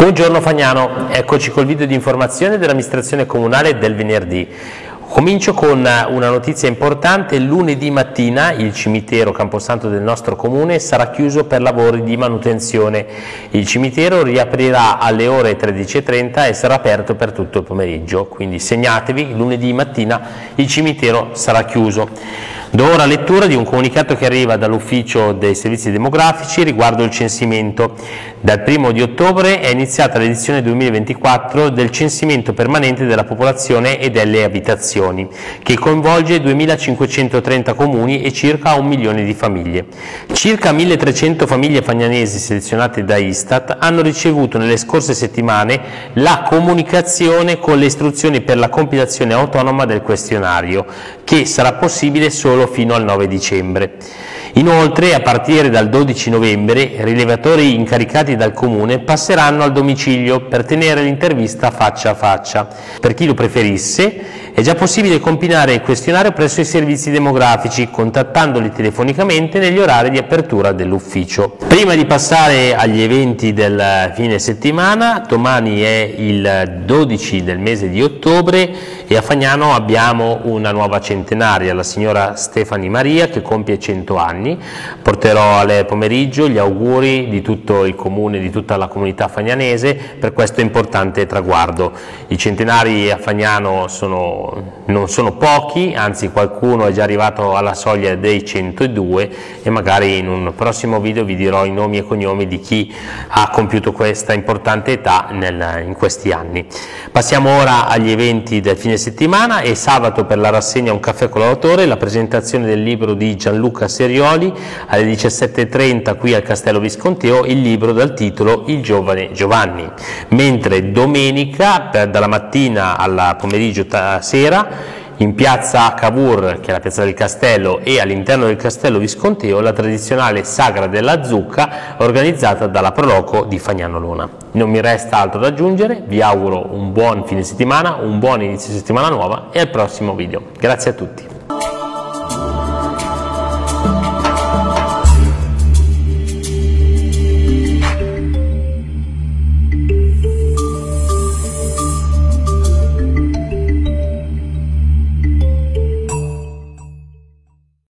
Buongiorno Fagnano, eccoci col video di informazione dell'amministrazione comunale del venerdì. Comincio con una notizia importante, lunedì mattina il cimitero Camposanto del nostro comune sarà chiuso per lavori di manutenzione. Il cimitero riaprirà alle ore 13.30 e sarà aperto per tutto il pomeriggio, quindi segnatevi, lunedì mattina il cimitero sarà chiuso. Do ora lettura di un comunicato che arriva dall'Ufficio dei Servizi Demografici riguardo il censimento. Dal 1 di ottobre è iniziata l'edizione 2024 del censimento permanente della popolazione e delle abitazioni, che coinvolge 2.530 comuni e circa un milione di famiglie. Circa 1.300 famiglie fagnanesi selezionate da Istat hanno ricevuto nelle scorse settimane la comunicazione con le istruzioni per la compilazione autonoma del questionario, che sarà possibile solo solo fino al 9 dicembre. Inoltre, a partire dal 12 novembre, i rilevatori incaricati dal Comune passeranno al domicilio per tenere l'intervista faccia a faccia. Per chi lo preferisse, è già possibile compilare il questionario presso i servizi demografici, contattandoli telefonicamente negli orari di apertura dell'ufficio. Prima di passare agli eventi del fine settimana, domani è il 12 del mese di ottobre e a Fagnano abbiamo una nuova centenaria, la signora Stefani Maria che compie 100 anni. Porterò a lei pomeriggio gli auguri di tutto il comune, di tutta la comunità fagnanese per questo importante traguardo. I centenari a Fagnano sono non sono pochi, anzi qualcuno è già arrivato alla soglia dei 102 e magari in un prossimo video vi dirò i nomi e cognomi di chi ha compiuto questa importante età nel, in questi anni. Passiamo ora agli eventi del fine settimana e sabato per la rassegna Un caffè con l'autore, la presentazione del libro di Gianluca Serioli. Alle 17.30 qui al Castello Visconteo, il libro dal titolo Il giovane Giovanni, mentre domenica dalla mattina al pomeriggio sera in piazza Cavour, che è la piazza del castello, e all'interno del castello visconteo la tradizionale Sagra della Zucca organizzata dalla Proloco di Fagnano Luna. Non mi resta altro da aggiungere, vi auguro un buon fine settimana, un buon inizio settimana nuova e al prossimo video. Grazie a tutti.